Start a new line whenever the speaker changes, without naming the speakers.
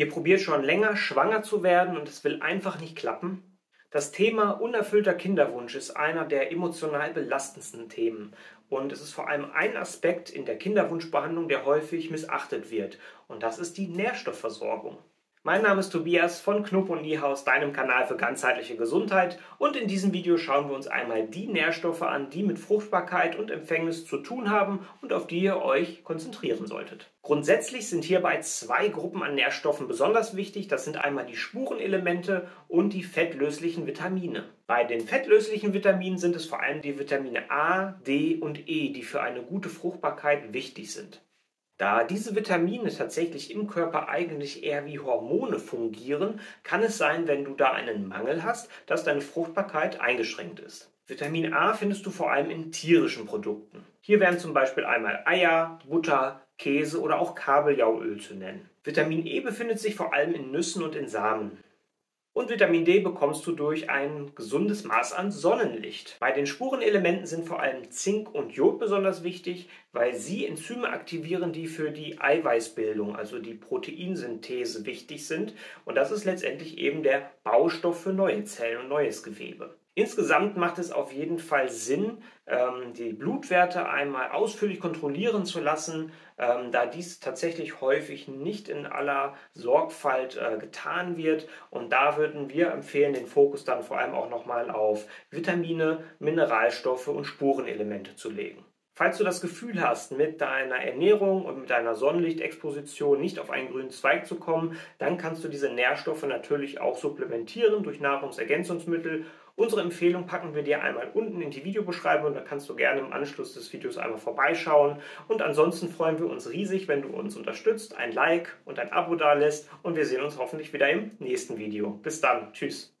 Ihr probiert schon länger, schwanger zu werden und es will einfach nicht klappen? Das Thema unerfüllter Kinderwunsch ist einer der emotional belastendsten Themen. Und es ist vor allem ein Aspekt in der Kinderwunschbehandlung, der häufig missachtet wird. Und das ist die Nährstoffversorgung. Mein Name ist Tobias von Knupp und Niehaus, deinem Kanal für ganzheitliche Gesundheit. Und in diesem Video schauen wir uns einmal die Nährstoffe an, die mit Fruchtbarkeit und Empfängnis zu tun haben und auf die ihr euch konzentrieren solltet. Grundsätzlich sind hierbei zwei Gruppen an Nährstoffen besonders wichtig. Das sind einmal die Spurenelemente und die fettlöslichen Vitamine. Bei den fettlöslichen Vitaminen sind es vor allem die Vitamine A, D und E, die für eine gute Fruchtbarkeit wichtig sind. Da diese Vitamine tatsächlich im Körper eigentlich eher wie Hormone fungieren, kann es sein, wenn du da einen Mangel hast, dass deine Fruchtbarkeit eingeschränkt ist. Vitamin A findest du vor allem in tierischen Produkten. Hier wären zum Beispiel einmal Eier, Butter, Käse oder auch Kabeljauöl zu nennen. Vitamin E befindet sich vor allem in Nüssen und in Samen. Und Vitamin D bekommst du durch ein gesundes Maß an Sonnenlicht. Bei den Spurenelementen sind vor allem Zink und Jod besonders wichtig, weil sie Enzyme aktivieren, die für die Eiweißbildung, also die Proteinsynthese wichtig sind. Und das ist letztendlich eben der Baustoff für neue Zellen und neues Gewebe. Insgesamt macht es auf jeden Fall Sinn, ähm, die Blutwerte einmal ausführlich kontrollieren zu lassen, ähm, da dies tatsächlich häufig nicht in aller Sorgfalt äh, getan wird. Und da würden wir empfehlen, den Fokus dann vor allem auch nochmal auf Vitamine, Mineralstoffe und Spurenelemente zu legen. Falls du das Gefühl hast, mit deiner Ernährung und mit deiner Sonnenlichtexposition nicht auf einen grünen Zweig zu kommen, dann kannst du diese Nährstoffe natürlich auch supplementieren durch Nahrungsergänzungsmittel. Unsere Empfehlung packen wir dir einmal unten in die Videobeschreibung, da kannst du gerne im Anschluss des Videos einmal vorbeischauen. Und ansonsten freuen wir uns riesig, wenn du uns unterstützt, ein Like und ein Abo da lässt und wir sehen uns hoffentlich wieder im nächsten Video. Bis dann, tschüss.